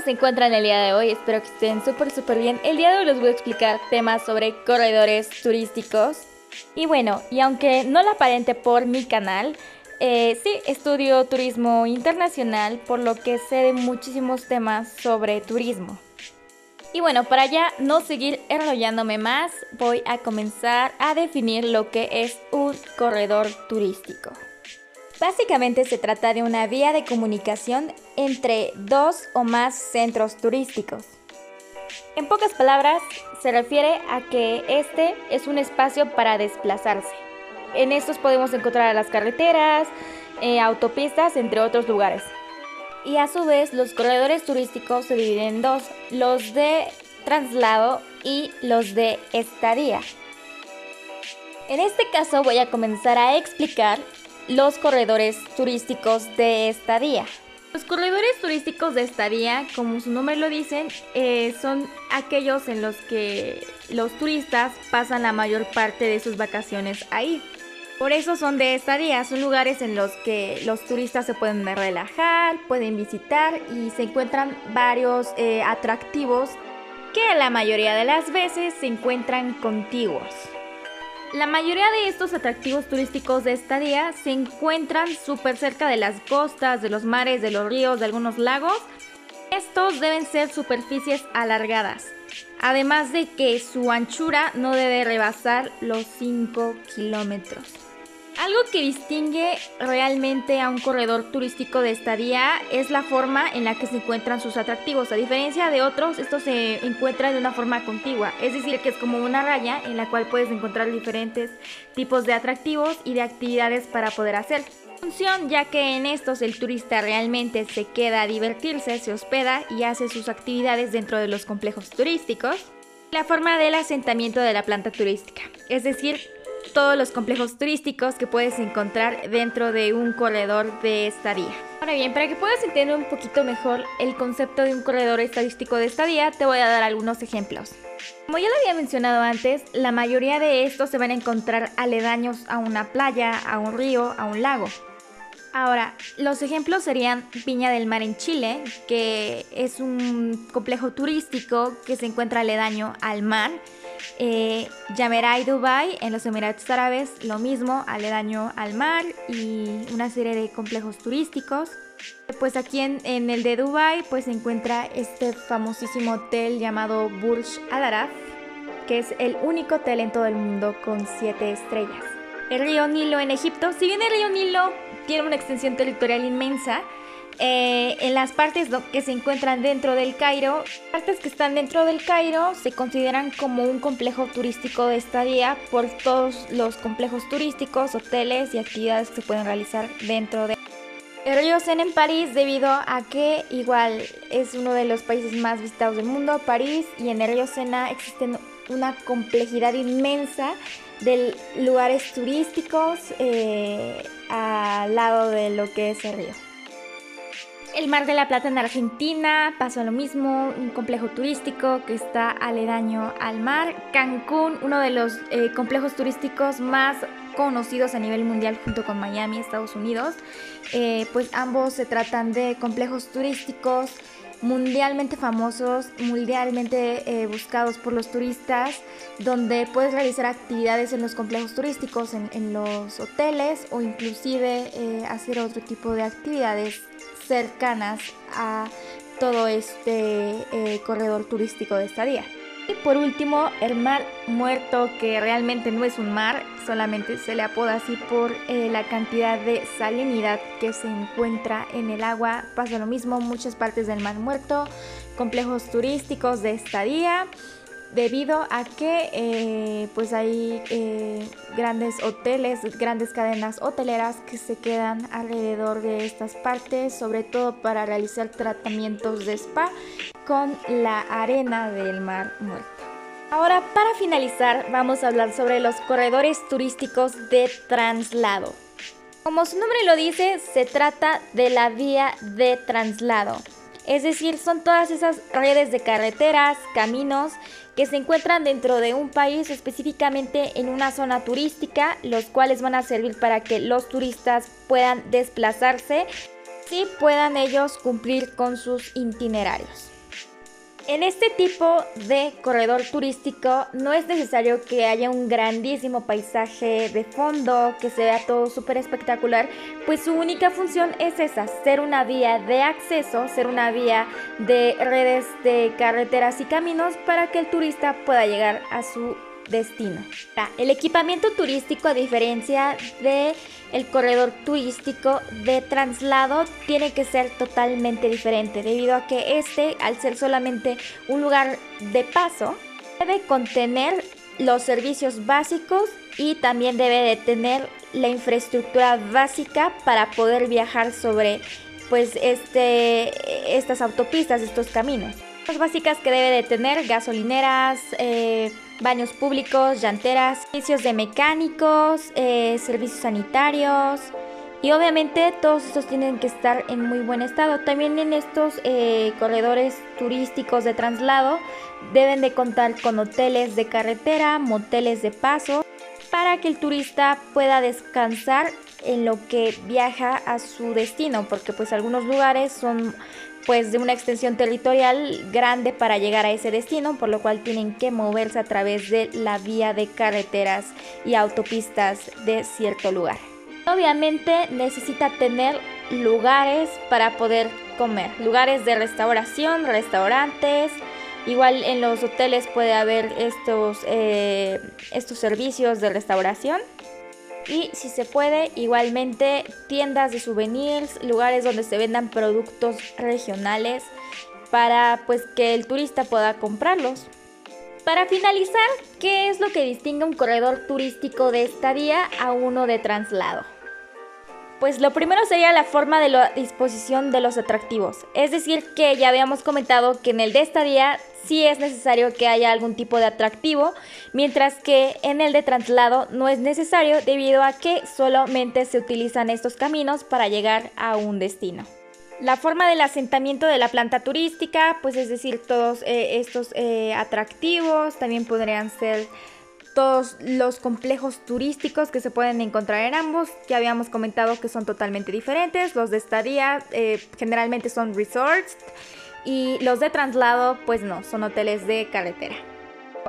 Hola amigos míos, ¿cómo se encuentran el día de hoy? Espero que estén súper súper bien. El día de hoy les voy a explicar temas sobre corredores turísticos. Y bueno, y aunque no lo aparente por mi canal, eh, sí estudio turismo internacional, por lo que sé de muchísimos temas sobre turismo. Y bueno, para ya no seguir enrollándome más, voy a comenzar a definir lo que es un corredor turístico. Básicamente se trata de una vía de comunicación entre dos o más centros turísticos. En pocas palabras, se refiere a que este es un espacio para desplazarse. En estos podemos encontrar las carreteras, eh, autopistas, entre otros lugares. Y a su vez, los corredores turísticos se dividen en dos, los de traslado y los de estadía. En este caso voy a comenzar a explicar los corredores turísticos de estadía. Los corredores turísticos de estadía, como su nombre lo dicen, eh, son aquellos en los que los turistas pasan la mayor parte de sus vacaciones ahí. Por eso son de estadía, son lugares en los que los turistas se pueden relajar, pueden visitar y se encuentran varios eh, atractivos que la mayoría de las veces se encuentran contiguos. La mayoría de estos atractivos turísticos de estadía se encuentran súper cerca de las costas, de los mares, de los ríos, de algunos lagos. Estos deben ser superficies alargadas, además de que su anchura no debe rebasar los 5 kilómetros. Algo que distingue realmente a un corredor turístico de estadía es la forma en la que se encuentran sus atractivos. A diferencia de otros, estos se encuentran de una forma contigua, es decir, que es como una raya en la cual puedes encontrar diferentes tipos de atractivos y de actividades para poder hacer. Función ya que en estos el turista realmente se queda a divertirse, se hospeda y hace sus actividades dentro de los complejos turísticos. La forma del asentamiento de la planta turística, es decir, todos los complejos turísticos que puedes encontrar dentro de un corredor de estadía. Ahora bien, para que puedas entender un poquito mejor el concepto de un corredor estadístico de estadía, te voy a dar algunos ejemplos. Como ya lo había mencionado antes, la mayoría de estos se van a encontrar aledaños a una playa, a un río, a un lago. Ahora, los ejemplos serían Viña del Mar en Chile, que es un complejo turístico que se encuentra aledaño al mar. Eh, Dubai, en los Emiratos Árabes, lo mismo, aledaño al mar y una serie de complejos turísticos. Pues aquí en, el de Dubai pues se encuentra este famosísimo hotel llamado Burj Al Arab, que es el único hotel en todo el mundo con 7 estrellas. El río Nilo en Egipto, si bien el río Nilo tiene una extensión territorial inmensa. Eh, en las partes que se encuentran dentro del Cairo, partes que están dentro del Cairo se consideran como un complejo turístico de estadía por todos los complejos turísticos, hoteles y actividades que se pueden realizar dentro de el río Sena en París debido a que igual es uno de los países más visitados del mundo, París, y en el río Sena existen una complejidad inmensa de lugares turísticos eh, al lado de lo que es el río. El Mar de la Plata en Argentina pasa lo mismo, un complejo turístico que está aledaño al mar. Cancún, uno de los eh, complejos turísticos más conocidos a nivel mundial junto con Miami, Estados Unidos. Eh, pues ambos se tratan de complejos turísticos mundialmente famosos, mundialmente eh, buscados por los turistas, donde puedes realizar actividades en los complejos turísticos, en, los hoteles o inclusive hacer otro tipo de actividades cercanas a todo este eh, corredor turístico de estadía. Y por último, el mar muerto, que realmente no es un mar, solamente se le apoda así por eh, la cantidad de salinidad que se encuentra en el agua. Pasa lo mismo, muchas partes del mar muerto, complejos turísticos de estadía debido a que eh, pues hay eh, grandes hoteles, grandes cadenas hoteleras que se quedan alrededor de estas partes, sobre todo para realizar tratamientos de spa con la arena del mar muerto. Ahora para finalizar vamos a hablar sobre los corredores turísticos de traslado. Como su nombre lo dice, se trata de la vía de traslado. Es decir, son todas esas redes de carreteras, caminos que se encuentran dentro de un país, específicamente en una zona turística, los cuales van a servir para que los turistas puedan desplazarse así puedan ellos cumplir con sus itinerarios. En este tipo de corredor turístico no es necesario que haya un grandísimo paisaje de fondo, que se vea todo súper espectacular, pues su única función es esa, ser una vía de acceso, ser una vía de redes de carreteras y caminos para que el turista pueda llegar a su destino. El equipamiento turístico, a diferencia de el corredor turístico de traslado, tiene que ser totalmente diferente, debido a que este, al ser solamente un lugar de paso, debe contener los servicios básicos y también debe de tener la infraestructura básica para poder viajar sobre pues este estas autopistas, estos caminos. Las básicas que debe de tener gasolineras, eh, baños públicos, llanteras, servicios de mecánicos, eh, servicios sanitarios. Y obviamente todos estos tienen que estar en muy buen estado. También en estos eh, corredores turísticos de traslado deben de contar con hoteles de carretera, moteles de paso, para que el turista pueda descansar en lo que viaja a su destino, porque pues algunos lugares son pues de una extensión territorial grande para llegar a ese destino, por lo cual tienen que moverse a través de la vía de carreteras y autopistas de cierto lugar. Obviamente necesita tener lugares para poder comer, lugares de restauración, restaurantes, igual en los hoteles puede haber estos, eh, estos servicios de restauración y si se puede igualmente tiendas de souvenirs, lugares donde se vendan productos regionales para pues que el turista pueda comprarlos. Para finalizar, ¿qué es lo que distingue un corredor turístico de estadía a uno de traslado? Pues lo primero sería la forma de la disposición de los atractivos. Es decir, que ya habíamos comentado que en el de estadía sí es necesario que haya algún tipo de atractivo, mientras que en el de traslado no es necesario debido a que solamente se utilizan estos caminos para llegar a un destino. La forma del asentamiento de la planta turística, pues es decir, todos eh, estos eh, atractivos también podrían ser todos los complejos turísticos que se pueden encontrar en ambos. Ya habíamos comentado que son totalmente diferentes. Los de estadía eh, generalmente son resorts y los de traslado pues no, son hoteles de carretera.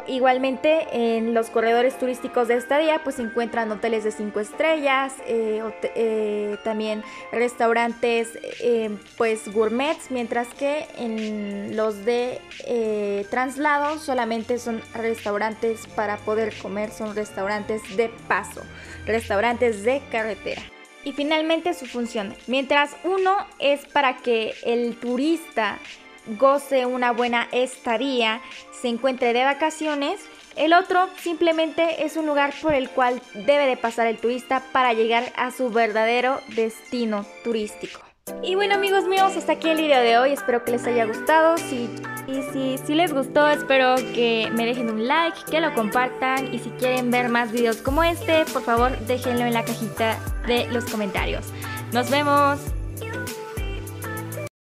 Igualmente en los corredores turísticos de estadía pues se encuentran hoteles de 5 estrellas, eh, eh, también restaurantes eh, pues gourmets, mientras que en los de traslado solamente son restaurantes para poder comer, son restaurantes de paso, restaurantes de carretera. Y finalmente su función, mientras uno es para que el turista goce una buena estadía, se encuentre de vacaciones. El otro simplemente es un lugar por el cual debe de pasar el turista para llegar a su verdadero destino turístico. Y bueno amigos míos, hasta aquí el video de hoy, espero que les haya gustado. Si, y si, si les gustó, espero que me dejen un like, que lo compartan y si quieren ver más videos como este, por favor déjenlo en la cajita de los comentarios. Nos vemos.